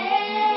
Yeah.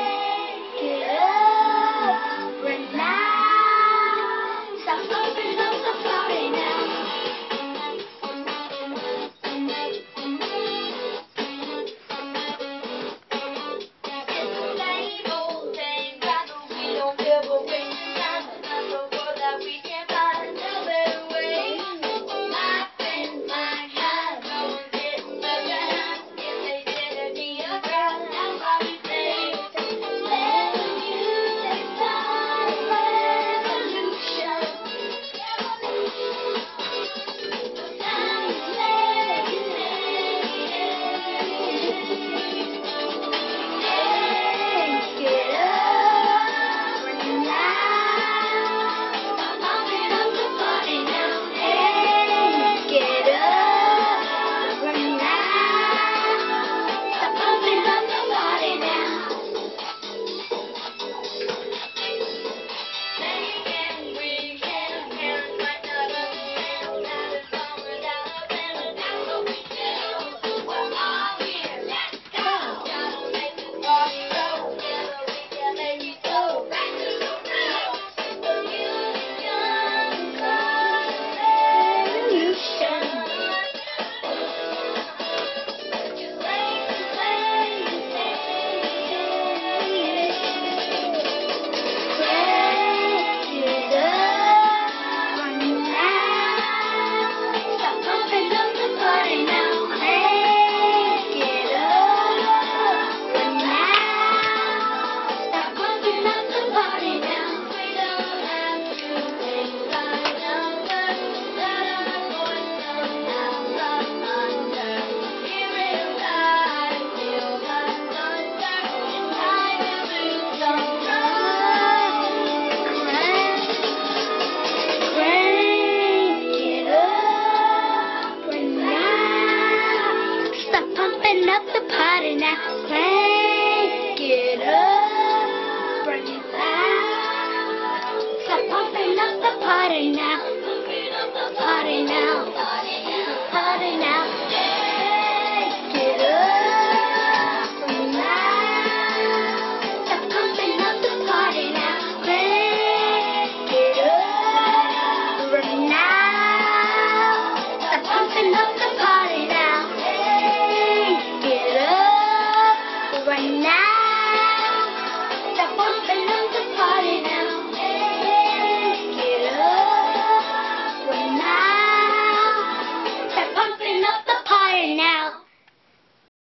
Open up the pot and now crank it up. Bring it loud! Stop pumping up the pot and now.